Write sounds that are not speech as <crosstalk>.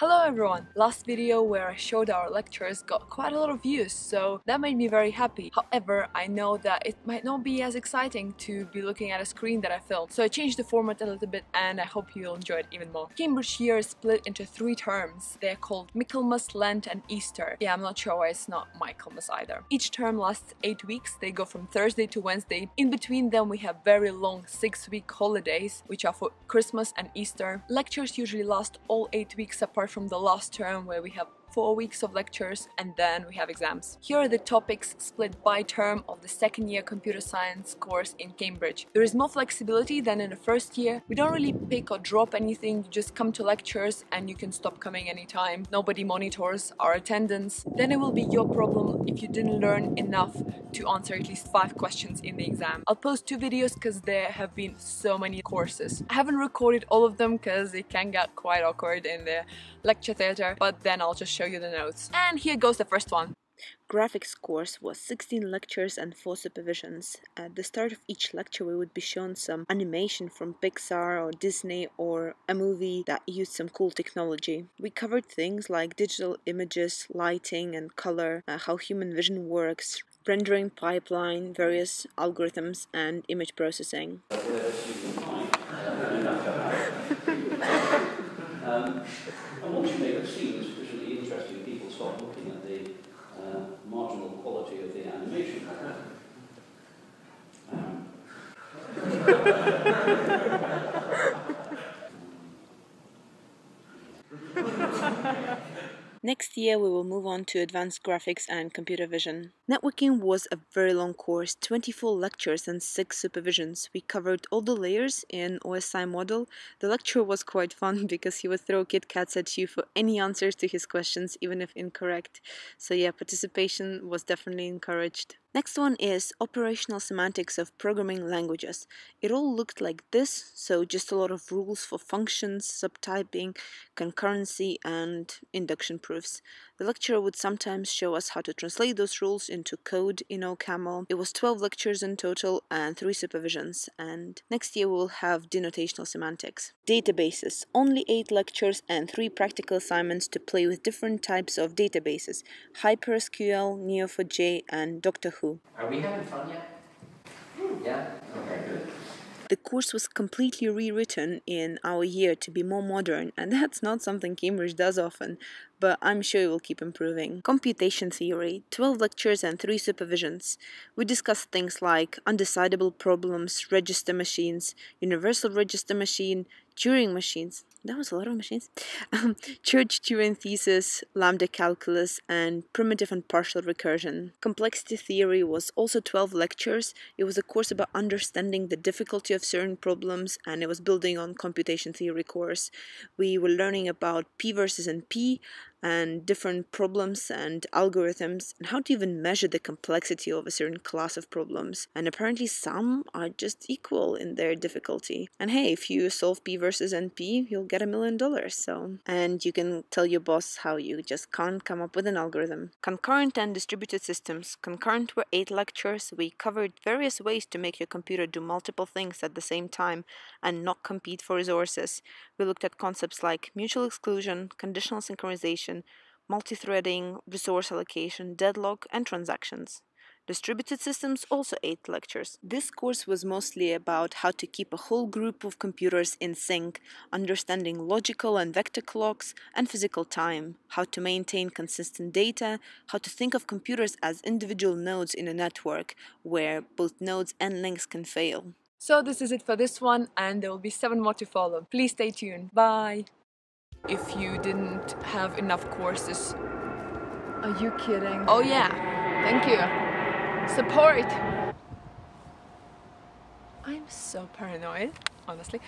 Hello everyone! Last video where I showed our lectures got quite a lot of views, so that made me very happy. However, I know that it might not be as exciting to be looking at a screen that I filmed, so I changed the format a little bit and I hope you'll enjoy it even more. Cambridge year is split into three terms. They're called Michaelmas, Lent and Easter. Yeah, I'm not sure why it's not Michaelmas either. Each term lasts 8 weeks, they go from Thursday to Wednesday. In between them we have very long 6 week holidays, which are for Christmas and Easter. Lectures usually last all 8 weeks apart from the last term where we have four weeks of lectures and then we have exams. Here are the topics split by term of the second year computer science course in Cambridge. There is more flexibility than in the first year. We don't really pick or drop anything, you just come to lectures and you can stop coming anytime. Nobody monitors our attendance. Then it will be your problem if you didn't learn enough to answer at least five questions in the exam. I'll post two videos because there have been so many courses. I haven't recorded all of them because it can get quite awkward in the lecture theatre, but then I'll just show you the notes. And here goes the first one. Graphics course was 16 lectures and 4 supervisions. At the start of each lecture we would be shown some animation from Pixar or Disney or a movie that used some cool technology. We covered things like digital images, lighting and color, uh, how human vision works, rendering pipeline, various algorithms and image processing. <laughs> um, interesting, people start looking at the uh, marginal quality of the animation. Um, <laughs> Next year we will move on to advanced graphics and computer vision. Networking was a very long course, 24 lectures and 6 supervisions. We covered all the layers in OSI model. The lecture was quite fun <laughs> because he would throw Kit KitKats at you for any answers to his questions, even if incorrect. So yeah, participation was definitely encouraged. Next one is operational semantics of programming languages. It all looked like this, so just a lot of rules for functions, subtyping, concurrency, and induction proofs. The lecturer would sometimes show us how to translate those rules into code in OCaml. It was 12 lectures in total and 3 supervisions, and next year we'll have denotational semantics. Databases, only 8 lectures and 3 practical assignments to play with different types of databases, HyperSQL, Neo4j, and Doctor Who. Are we having fun yet? Hmm, yeah? Okay, good. The course was completely rewritten in our year to be more modern, and <laughs> that's not something Cambridge does often, but I'm sure it will keep improving. Computation theory, 12 lectures and 3 supervisions. We discussed things like undecidable problems, register machines, universal register machine, Turing machines, that was a lot of machines. Um, Church Turing thesis, lambda calculus, and primitive and partial recursion. Complexity theory was also 12 lectures. It was a course about understanding the difficulty of certain problems, and it was building on computation theory course. We were learning about P versus NP, and different problems and algorithms and how to even measure the complexity of a certain class of problems. And apparently some are just equal in their difficulty. And hey, if you solve P versus NP, you'll get a million dollars. So, and you can tell your boss how you just can't come up with an algorithm. Concurrent and distributed systems. Concurrent were eight lectures. We covered various ways to make your computer do multiple things at the same time and not compete for resources. We looked at concepts like mutual exclusion, conditional synchronization, multi-threading, resource allocation, deadlock, and transactions. Distributed Systems also eight lectures. This course was mostly about how to keep a whole group of computers in sync, understanding logical and vector clocks and physical time, how to maintain consistent data, how to think of computers as individual nodes in a network where both nodes and links can fail. So this is it for this one and there will be seven more to follow. Please stay tuned. Bye! If you didn't have enough courses. Are you kidding? Oh yeah, thank you. Support! I'm so paranoid, honestly.